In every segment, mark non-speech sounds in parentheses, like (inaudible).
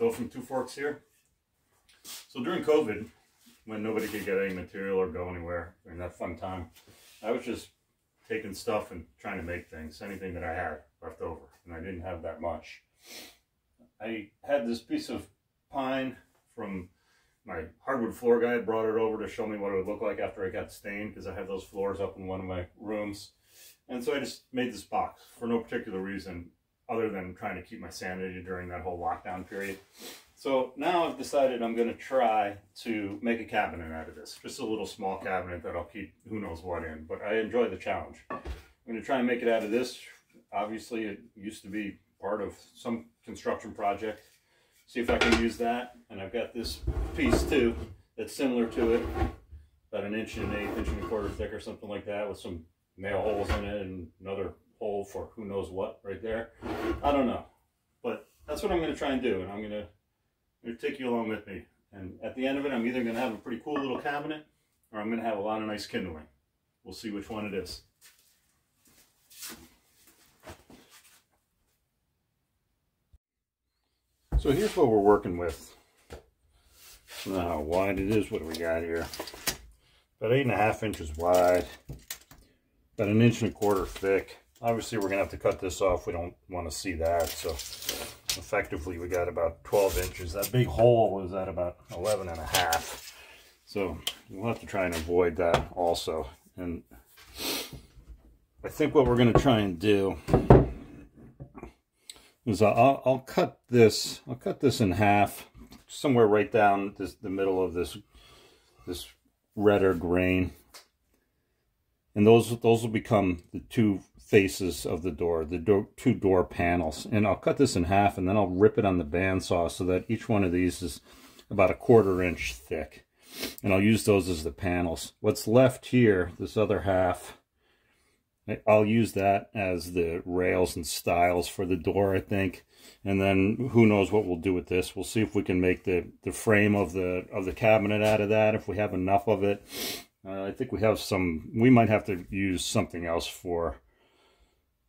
Phil from Two Forks here. So during COVID, when nobody could get any material or go anywhere during that fun time, I was just taking stuff and trying to make things, anything that I had left over, and I didn't have that much. I had this piece of pine from my hardwood floor guy brought it over to show me what it would look like after it got stained because I had those floors up in one of my rooms. And so I just made this box for no particular reason other than trying to keep my sanity during that whole lockdown period. So now I've decided I'm going to try to make a cabinet out of this. Just a little small cabinet that I'll keep who knows what in, but I enjoy the challenge. I'm going to try and make it out of this. Obviously, it used to be part of some construction project. See if I can use that. And I've got this piece too that's similar to it, about an inch and an eighth, inch and a quarter thick or something like that with some nail holes in it and another hole for who knows what right there. I don't know. But that's what I'm going to try and do. And I'm going to, take you along with me. And at the end of it, I'm either going to have a pretty cool little cabinet or I'm going to have a lot of nice kindling. We'll see which one it is. So here's what we're working with. I don't know how wide it is. What do we got here? About eight and a half inches wide. About an inch and a quarter thick. Obviously, we're going to have to cut this off. We don't want to see that. So effectively, we got about 12 inches. That big hole is at about 11 and a half. So we'll have to try and avoid that also. And I think what we're going to try and do is I'll, I'll cut this, I'll cut this in half, somewhere right down this, the middle of this, this redder grain. And those, those will become the two faces of the door, the door, two door panels. And I'll cut this in half and then I'll rip it on the bandsaw so that each one of these is about a quarter inch thick. And I'll use those as the panels. What's left here, this other half, I'll use that as the rails and stiles for the door, I think. And then who knows what we'll do with this. We'll see if we can make the, the frame of the of the cabinet out of that, if we have enough of it. Uh, I think we have some, we might have to use something else for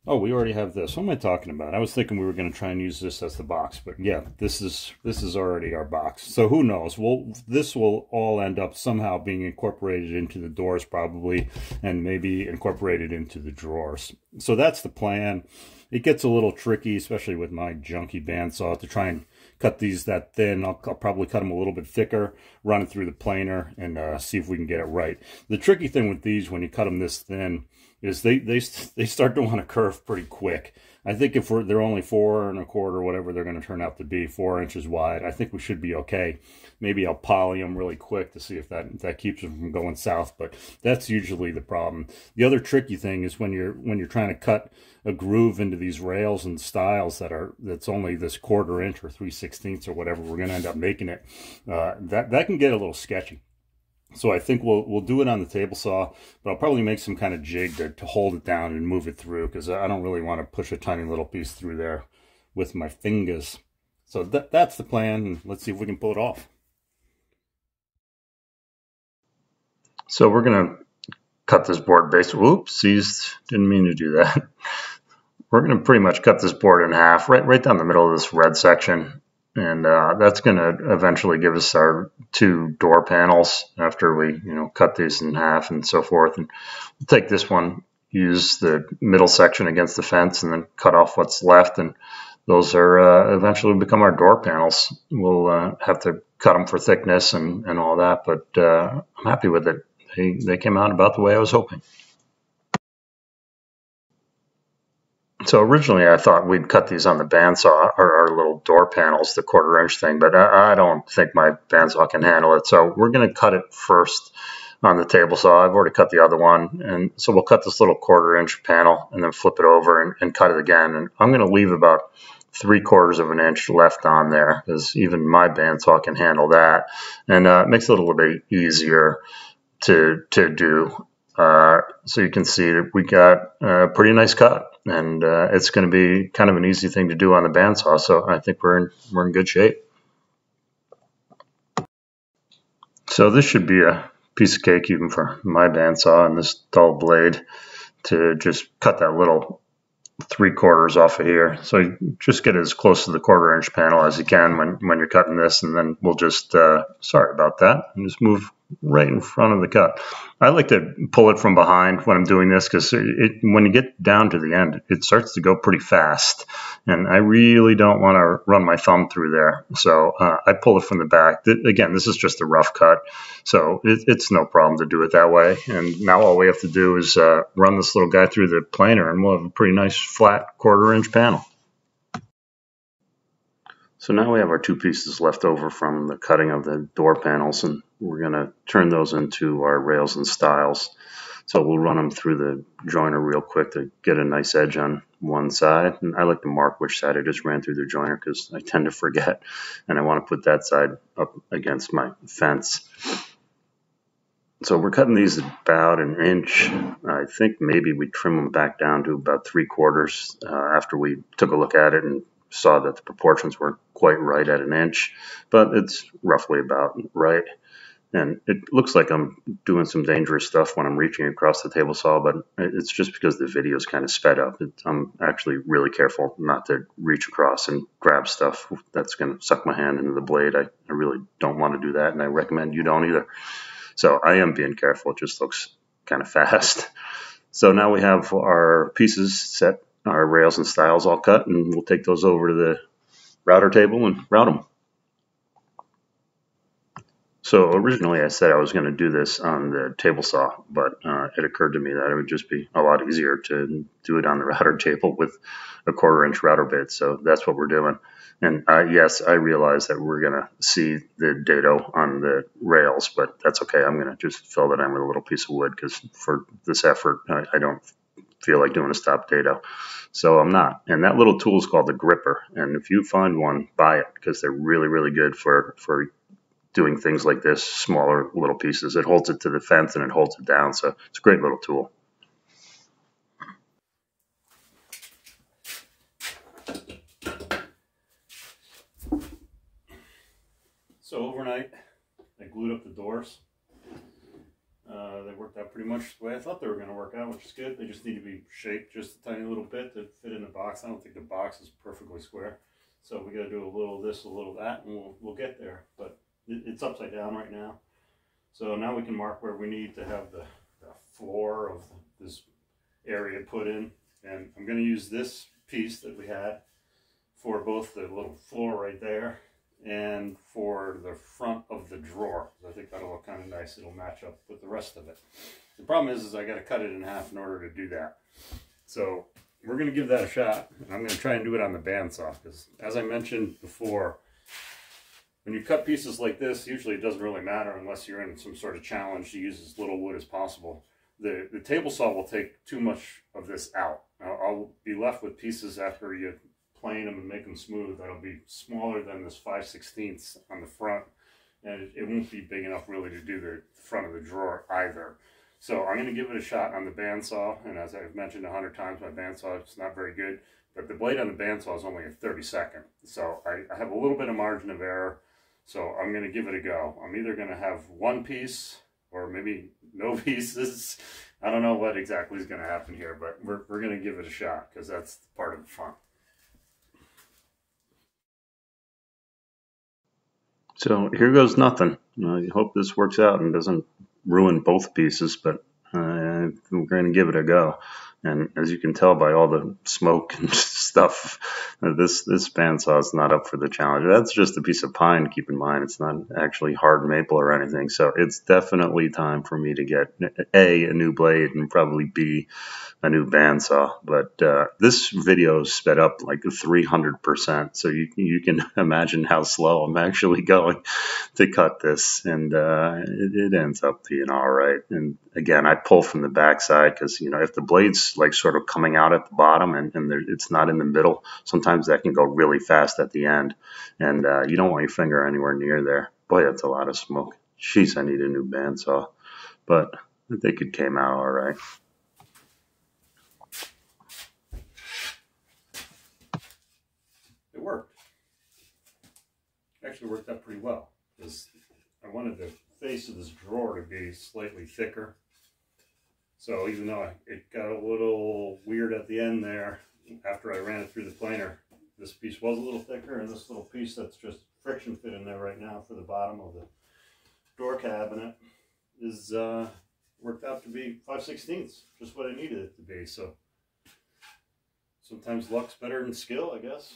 Oh, we already have this. What am I talking about? I was thinking we were going to try and use this as the box, but yeah, this is this is already our box. So who knows? Well, this will all end up somehow being incorporated into the doors probably, and maybe incorporated into the drawers. So that's the plan. It gets a little tricky, especially with my junky bandsaw, to try and cut these that thin. I'll, I'll, probably cut them a little bit thicker, run it through the planer, and uh, see if we can get it right. The tricky thing with these, when you cut them this thin, is they they they start to want to curve pretty quick. I think if we're they're only four and a quarter, whatever they're going to turn out to be, four inches wide, I think we should be okay. Maybe I'll poly them really quick to see if that if that keeps them from going south, but that's usually the problem. The other tricky thing is when you're when you're trying to cut a groove into these rails and stiles that are that's only this quarter inch or three sixteenths or whatever we're going to end up making it. Uh, that that can get a little sketchy. So I think we'll we'll do it on the table saw, but I'll probably make some kind of jig to, to hold it down and move it through because I don't really want to push a tiny little piece through there with my fingers. So that that's the plan. Let's see if we can pull it off. So we're gonna cut this board base. Whoopsies, didn't mean to do that. (laughs) We're gonna pretty much cut this board in half, right right down the middle of this red section and uh, that's going to eventually give us our two door panels after we you know cut these in half and so forth. And we'll take this one use the middle section against the fence and then cut off what's left. And those are uh, eventually become our door panels. We'll uh, have to cut them for thickness and, and all that but uh, i'm happy with it. They, they came out about the way i was hoping So originally I thought we'd cut these on the bandsaw, or our little door panels, the quarter inch thing, but I, I don't think my bandsaw can handle it. So we're going to cut it first on the table saw. I've already cut the other one. And so we'll cut this little quarter inch panel and then flip it over and, and cut it again. And I'm going to leave about three quarters of an inch left on there because even my bandsaw can handle that. And uh, it makes it a little bit easier to, to do. Uh, so you can see that we got a pretty nice cut and uh, it's going to be kind of an easy thing to do on the bandsaw. So I think we're in, we're in good shape. So this should be a piece of cake even for my bandsaw and this dull blade to just cut that little three quarters off of here. So just get as close to the quarter inch panel as you can when, when you're cutting this, and then we'll just, uh, sorry about that, and just move right in front of the cut. I like to pull it from behind when I'm doing this because when you get down to the end, it starts to go pretty fast. And I really don't want to run my thumb through there. So uh, I pull it from the back. Again, this is just a rough cut. So it, it's no problem to do it that way. And now all we have to do is uh, run this little guy through the planer and we'll have a pretty nice flat quarter inch panel. So now we have our two pieces left over from the cutting of the door panels and we're going to turn those into our rails and stiles. So we'll run them through the joiner real quick to get a nice edge on one side. And I like to mark which side I just ran through the joiner because I tend to forget and I want to put that side up against my fence. So we're cutting these about an inch. I think maybe we trim them back down to about three quarters uh, after we took a look at it and saw that the proportions weren't quite right at an inch, but it's roughly about right. And it looks like I'm doing some dangerous stuff when I'm reaching across the table saw, but it's just because the video is kind of sped up. It, I'm actually really careful not to reach across and grab stuff that's going to suck my hand into the blade. I, I really don't want to do that, and I recommend you don't either. So I am being careful. It just looks kind of fast. (laughs) So now we have our pieces set our rails and stiles all cut, and we'll take those over to the router table and route them. So originally I said I was going to do this on the table saw, but uh, it occurred to me that it would just be a lot easier to do it on the (laughs) router table with a quarter inch router bit. So that's what we're doing. And uh, yes, I realize that we're going to see the dado on the rails, but that's okay. I'm going to just fill that in with a little piece of wood because for this effort, I, I don't feel like doing a stop dado. So I'm not. And that little tool is called the gripper. And if you find one, buy it because they're really, really good for, for doing things like this, smaller little pieces. It holds it to the fence and it holds it down. So it's a great little tool. So overnight, I glued up the doors. Uh, they worked out pretty much the way I thought they were going to work out, which is good. They just need to be shaped just a tiny little bit to fit in the box. I don't think the box is perfectly square. So we got to do a little this, a little that, and we'll, we'll get there. But it, it's upside down right now. So now we can mark where we need to have the, the floor of this area put in. And I'm going to use this piece that we had for both the little floor right there and for the front of the drawer. I think that'll look kind of nice. It'll match up with the rest of it. The problem is, is I got to cut it in half in order to do that. So we're going to give that a shot. And I'm going to try and do it on the bandsaw because as I mentioned before, when you cut pieces like this, usually it doesn't really matter unless you're in some sort of challenge to use as little wood as possible. The, the table saw will take too much of this out. I'll be left with pieces after you plane them and make them smooth that'll be smaller than this 5 16ths on the front and it, it, won't be big enough really to do the front of the drawer either. So I'm going to give it a shot on the bandsaw and as I've mentioned a hundred times my bandsaw is not very good but the blade on the bandsaw is only a 32nd so I, I have a little bit of margin of error so I'm going to give it a go. I'm either going to have one piece or maybe no (laughs) pieces. I don't know what exactly is going to happen here, but we're, we're going to give it a shot because that's part of the fun. So here goes nothing. I hope this works out and doesn't ruin both pieces, but uh, we're going to give it a go. And as you can tell by all the smoke and (laughs) stuff, this this bandsaw is not up for the challenge. That's just a piece of pine. Keep in mind, it's not actually hard maple or anything. So it's definitely time for me to get a a new blade and probably b a new bandsaw. But uh, this video sped up like 300%. So you, you can (laughs) imagine how slow I'm actually (laughs) going to cut this. And uh, it, it, ends up being all right. And again, I pull from the backside because, you know, if the blade's like sort of coming out at the bottom and, and there, it's not in the middle, sometimes that can go really fast at the end. And uh, you don't want your finger anywhere near there. Boy, that's a lot of smoke. Jeez, I need a new bandsaw. But I think it came out all right. It worked. Actually worked out pretty well I wanted the face of this drawer to be slightly thicker. So even though it got a little weird at the end there, after I ran it through the planer, this piece was a little thicker and this little piece that's just friction fit in there right now for the bottom of the door cabinet is uh, worked out to be 5 sixteenths, just what I needed it to be. So sometimes luck's better than skill, I guess.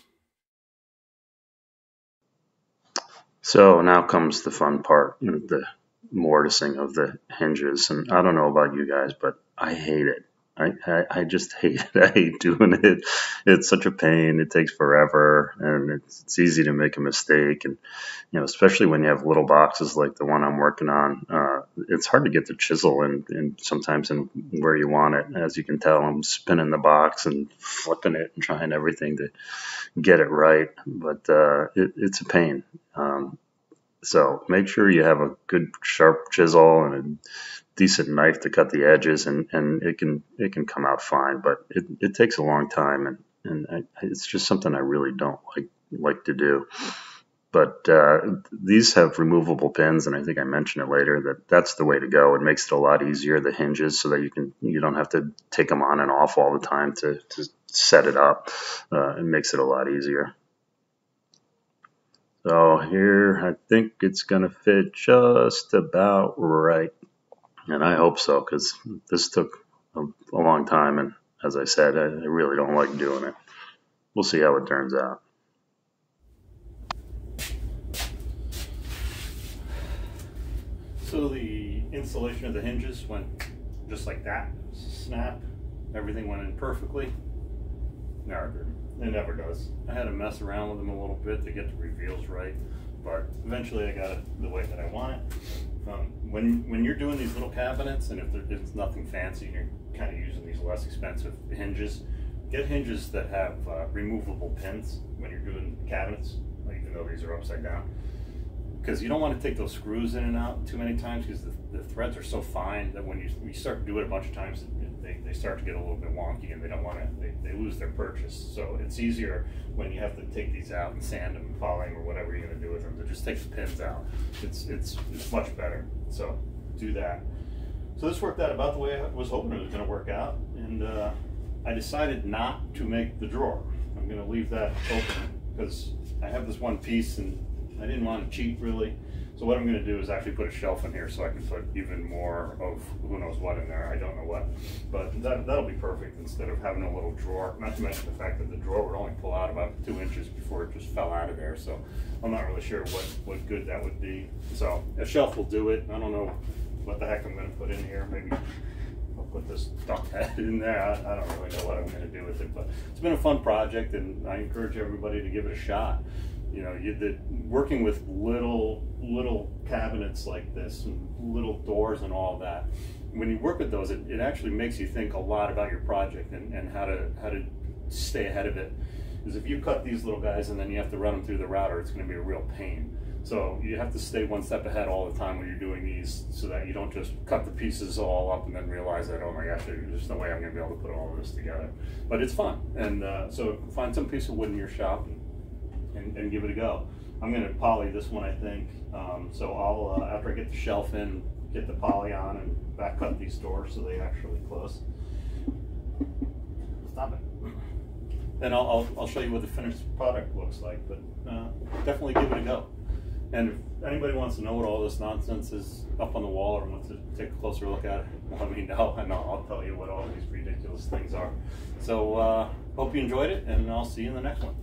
So now comes the fun part, the mortising of the hinges. And I don't know about you guys, but I hate it. I, I, just hate it. (laughs) I hate doing it. It's such a pain. It takes forever, and it's, it's easy to make a mistake. And you know, especially when you have little boxes like the one I'm working on, uh, it's hard to get the chisel in, in sometimes in where you want it. As you can tell, I'm spinning the box and flipping it and trying everything to get it right, but uh, it, it's a pain. Um, so make sure you have a good sharp chisel and a decent knife to cut the edges, and, and it can it can come out fine. But it, it takes a long time, and and I, it's just something I really don't like like to do. But uh, these have removable pins, and I think I mentioned it later that that's the way to go. It makes it a lot easier the hinges, so that you can you don't have to take them on and off all the time to to set it up. Uh, it makes it a lot easier. So here, I think it's going to fit just about right. And I hope so, because this took a, a, long time. And as I said, I, I really don't like doing it. We'll see how it turns out. So the installation of the hinges went just like that. Snap. Everything went in perfectly. Never. It never does. I had to mess around with them a little bit to get the reveals right, but eventually I got it the way that I want it. Um, when when you're doing these little cabinets, and if it's nothing fancy, you're kind of using these less expensive hinges. Get hinges that have uh, removable pins when you're doing cabinets, even though these are upside down because you don't want to take those screws in and out too many times because the, the, threads are so fine that when you, you start to do it a bunch of times, they, they start to get a little bit wonky and they don't want to, they, they lose their purchase. So it's easier when you have to take these out and sand them and poly or whatever you're going to do with them to just take the pins out. It's, it's, it's much better. So do that. So this worked out about the way I was hoping it was going to work out. And uh, I decided not to make the drawer. I'm going to leave that open because I have this one piece and I didn't want to cheat really. So what I'm going to do is actually put a shelf in here so I can put even more of who knows what in there. I don't know what, but that, that'll be perfect instead of having a little drawer. Not to mention the fact that the drawer would only pull out two inches before it just fell out of there. So I'm not really sure what, what good that would be. So a shelf will do it. I don't know what the heck I'm going to put in here. Maybe I'll put this duck head (laughs) in there. I, I don't really know what I'm going to do with it, but it's been a fun project and I encourage everybody to give it a shot you know, you, the, working with little little cabinets like this and little doors and all that. When you work with those, it, it actually makes you think a lot about your project and, and how to how to stay ahead of it. Because if you cut these little guys and then you have to run them through the router, it's going to be a real pain. So you have to stay one step ahead all the time when you're doing these so that you don't just cut the pieces all up and then realize that, oh my gosh, there's no way I'm going to be able to put all of this together. But it's fun. And uh, so find some piece of wood in your shop and and, and give it a go. I'm going to poly this one, I think. Um, so I'll, uh, after I get the shelf in, get the poly on and back cut these doors so they actually close. Stop it. Then I'll, I'll, I'll, show you what the finished product looks like, but uh, definitely give it a go. And if anybody wants to know what all this nonsense is up on the wall or wants to take a closer look at it, (laughs) let me know (laughs) and I'll, I'll tell you what all these ridiculous things are. So uh, hope you enjoyed it and I'll see you in the next one.